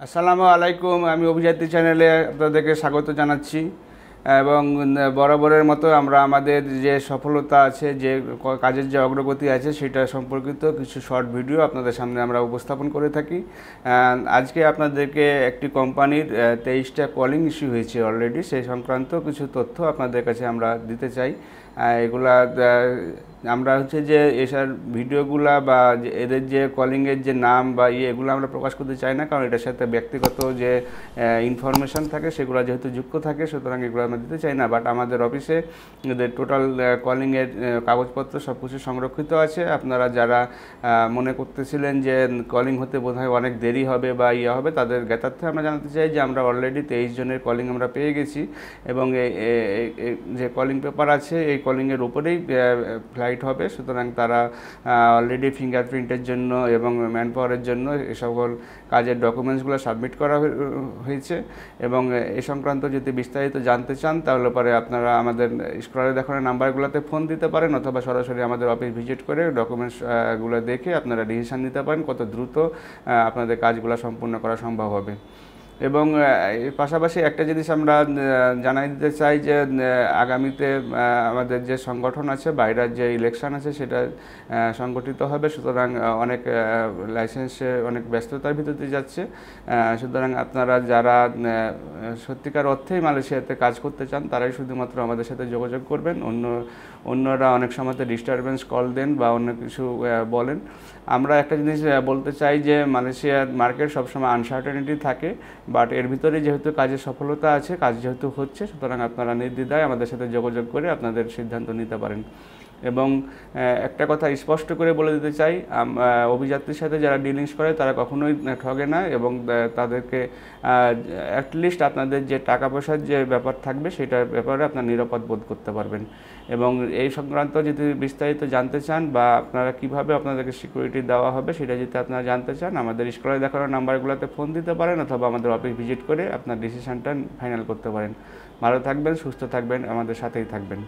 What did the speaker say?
আসসালামু আলাইকুম আমি অভিজাতি চ্যানেলে আপনাদেরকে স্বাগত জানাচ্ছি। এবং বরাবরের মতো আমরা আমাদের যে সফলতা আছে, যে কাজের যে অগ্রগতি আছে, সেটা সম্পর্কিত কিছু শর্ট ভিডিও আপনাদের সামনে আমরা উপস্থাপন করে থাকি। আজকে আপনাদেরকে একটি কোম্পানির তেইশটা কলিং ইস্যু হয়েছে অলরেডি। সেই সংক্রান্ত কিছু তথ্য আপনাদের কাছে আমরা দিতে চাই। এগুলা আমরা হচ্ছে যে এসার ভিডিওগুলা বা এদের যে কলিংয়ের যে নাম বা ইয়ে এগুলো আমরা প্রকাশ করতে চাই না, কারণ এটার সাথে ব্যক্তিগত যে ইনফরমেশন থাকে, সেগুলো যেহেতু যুক্ত থাকে, সুতরাং এগুলো আমরা দিতে চাই না বাট আমাদের অফিসে টোটাল কলিংয়ের কাগজপত্র সব কিছু সংরক্ষিত আছে। আপনারা যারা মনে করতেছিলেন যে কলিং হতে বোধহয় অনেক দেরি হবে বা ইয়ে হবে, তাদের জ্ঞাতার্থে আমরা জানাতে চাই যে আমরা অলরেডি তেইশ জনের কলিং আমরা পেয়ে গেছি এবং যে কলিং পেপার আছে, এই কলিংয়ের উপরেই ফ্লাইট হবে। সুতরাং তারা অলরেডি ফিঙ্গারপ্রিন্টের জন্য এবং ম্যান পাওয়ারের জন্য এ সকল কাজের ডকুমেন্টসগুলো সাবমিট করা হয়ে- হয়েছে। এবং এ সংক্রান্ত যদি বিস্তারিত জানতে চান, তাহলে পরে আপনারা আমাদের স্ক্রলে দেখানো নাম্বারগুলোতে ফোন দিতে পারেন অথবা সরাসরি আমাদের অফিস ভিজিট করে ডকুমেন্টসগুলো দেখে আপনারা ডিসিশান নিতে পারেন কত দ্রুত আপনাদের কাজগুলো সম্পূর্ণ করা সম্ভব হবে। এবং পাশাপাশি একটা জিনিস আমরা জানাই দিতে চাই যে আগামীতে আমাদের যে সংগঠন আছে, বাইরের যে ইলেকশন আছে, সেটা সংগঠিত হবে। সুতরাং অনেক লাইসেন্সে অনেক ব্যস্ততার ভিতর যাচ্ছে। সুতরাং আপনারা যারা সত্যিকার অর্থেই মালয়েশিয়াতে কাজ করতে চান, তারাই শুধুমাত্র আমাদের সাথে যোগাযোগ করবেন। অন্য, অন্যরা অনেক সময়তে ডিস্টারবেন্স কল দেন বা অন্য কিছু বলেন। আমরা একটা জিনিস বলতে চাই যে, মালয়েশিয়ার মার্কেট সবসময় আনসার্টেনিটি থাকে। বাট এর ভিতরে যেহেতু কাজের সফলতা আছে, কাজ যেহেতু হচ্ছে, সুতরাং আপনারা নির্দ্বিধায় আমাদের সাথে যোগাযোগ করে আপনাদের সিদ্ধান্ত নিতে পারেন। এবং একটা কথা স্পষ্ট করে বলে দিতে চাই অভিযাত্রীর সাথে যারা ডিলিংস করে তারা কখনোই ঠগে না এবং তাদেরকে অ্যাটলিস্ট আপনাদের যে টাকা পয়সার যে ব্যাপার থাকবে সেটার ব্যাপারে আপনার নিরাপদ বোধ করতে পারবেন। এবং এই সংক্রান্ত যদি বিস্তারিত জানতে চান বা আপনারা কীভাবে আপনাদেরকে সিকিউরিটি দেওয়া হবে সেটা যদি আপনারা জানতে চান, আমাদের স্কুলে দেখানো নাম্বারগুলোতে ফোন দিতে পারেন অথবা আমাদের অফিস ভিজিট করে আপনার ডিসিশনটা ফাইনাল করতে পারেন। ভালো থাকবেন, সুস্থ থাকবেন, আমাদের সাথেই থাকবেন।